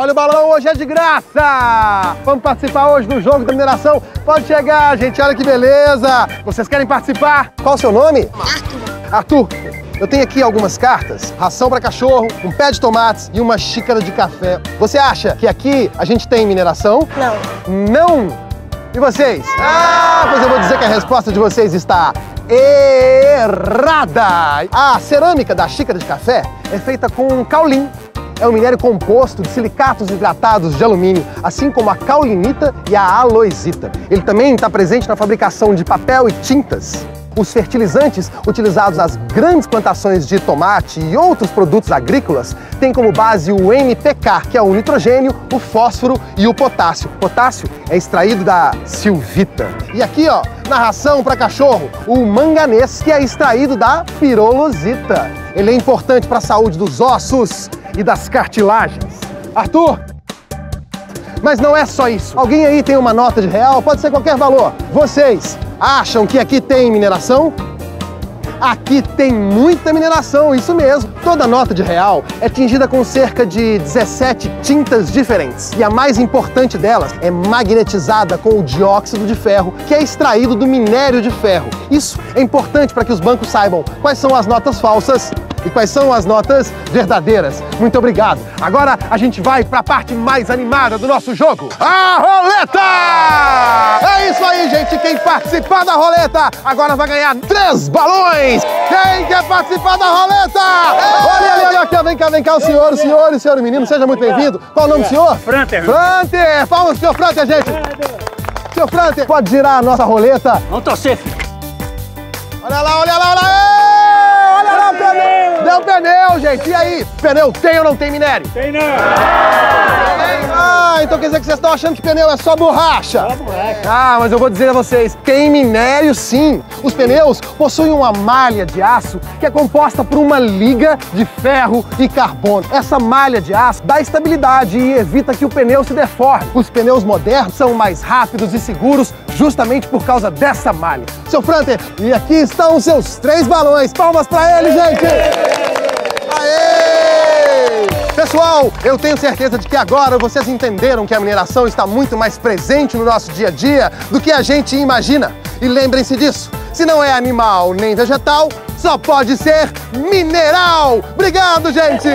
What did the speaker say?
Olha o balão, hoje é de graça! Vamos participar hoje do jogo da mineração? Pode chegar, gente, olha que beleza! Vocês querem participar? Qual o seu nome? Arthur. Arthur, eu tenho aqui algumas cartas, ração para cachorro, um pé de tomates e uma xícara de café. Você acha que aqui a gente tem mineração? Não. Não! E vocês? Ah, pois eu vou dizer que a resposta de vocês está errada! A cerâmica da xícara de café é feita com caulim. É um minério composto de silicatos hidratados de alumínio, assim como a caulinita e a aloisita. Ele também está presente na fabricação de papel e tintas. Os fertilizantes utilizados nas grandes plantações de tomate e outros produtos agrícolas têm como base o NPK, que é o nitrogênio, o fósforo e o potássio. O potássio é extraído da silvita. E aqui, ó, na ração para cachorro, o manganês, que é extraído da pirolosita. Ele é importante para a saúde dos ossos e das cartilagens. Arthur, mas não é só isso. Alguém aí tem uma nota de real? Pode ser qualquer valor. Vocês acham que aqui tem mineração? Aqui tem muita mineração, isso mesmo. Toda nota de real é tingida com cerca de 17 tintas diferentes. E a mais importante delas é magnetizada com o dióxido de ferro, que é extraído do minério de ferro. Isso é importante para que os bancos saibam quais são as notas falsas e quais são as notas verdadeiras. Muito obrigado. Agora a gente vai para a parte mais animada do nosso jogo, a roleta! É isso aí, gente. Quem participar da roleta agora vai ganhar três balões. Quem quer participar da roleta? Olha ali, olha aqui, vem cá, vem cá, o senhor, o senhor e o senhor menino, seja muito bem-vindo. Qual o nome do senhor? Franter. Franter! Palmas, senhor Franter, gente. Senhor Franter, pode girar a nossa roleta. Vamos torcer, filho. Olha lá, olha lá, olha lá! Olha lá o pneu! Pneu, gente! E aí? Pneu tem ou não tem minério? Tem não. Ah, então quer dizer que vocês estão achando que pneu é só borracha? Só borracha. Ah, mas eu vou dizer a vocês, tem minério sim. Os pneus possuem uma malha de aço que é composta por uma liga de ferro e carbono. Essa malha de aço dá estabilidade e evita que o pneu se deforme. Os pneus modernos são mais rápidos e seguros justamente por causa dessa malha. Seu Franter, e aqui estão os seus três balões. Palmas pra ele, gente! Pessoal, eu tenho certeza de que agora vocês entenderam que a mineração está muito mais presente no nosso dia a dia do que a gente imagina. E lembrem-se disso, se não é animal nem vegetal, só pode ser mineral. Obrigado, gente!